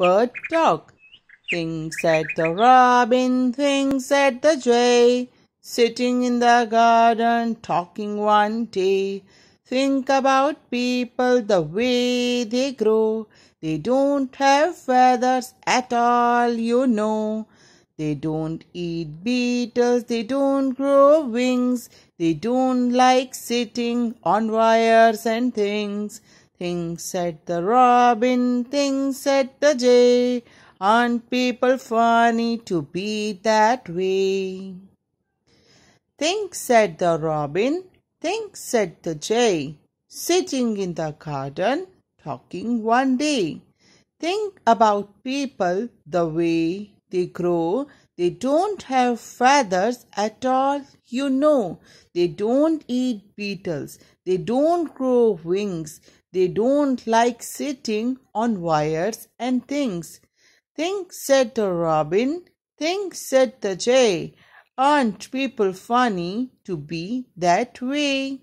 bird talk. Think said the robin, think said the jay, sitting in the garden talking one day. Think about people the way they grow. They don't have feathers at all, you know. They don't eat beetles, they don't grow wings, they don't like sitting on wires and things. Things said the robin, things said the jay. Aren't people funny to be that way? Think said the robin, think said the jay, sitting in the garden talking one day. Think about people the way they grow. They don't have feathers at all, you know. They don't eat beetles. They don't grow wings. They don't like sitting on wires and things. Think, said the robin. Think, said the jay. Aren't people funny to be that way?